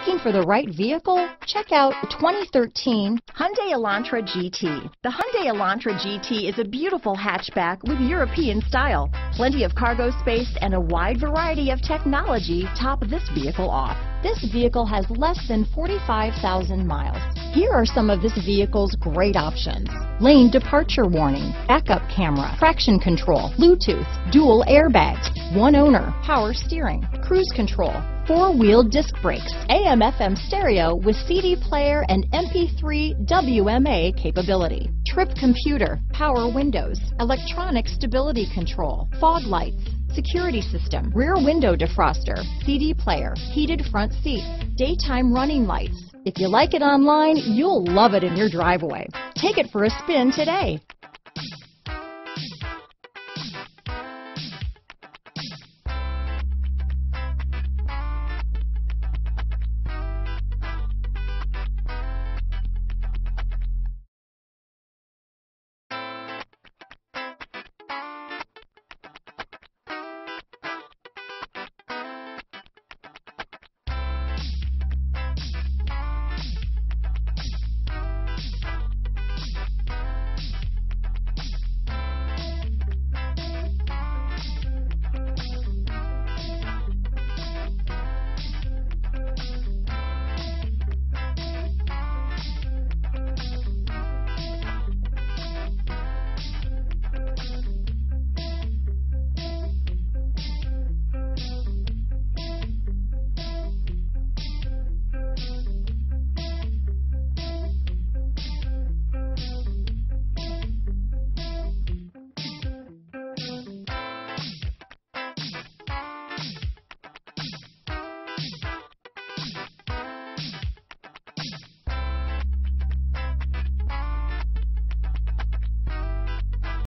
Looking for the right vehicle? Check out 2013 Hyundai Elantra GT. The Hyundai Elantra GT is a beautiful hatchback with European style. Plenty of cargo space and a wide variety of technology top this vehicle off. This vehicle has less than 45,000 miles. Here are some of this vehicle's great options. Lane departure warning, backup camera, traction control, Bluetooth, dual airbags, one owner, power steering, cruise control, four-wheel disc brakes, AM FM stereo with CD player and MP3 WMA capability, trip computer, power windows, electronic stability control, fog lights, security system, rear window defroster, CD player, heated front seats, daytime running lights. If you like it online, you'll love it in your driveway. Take it for a spin today.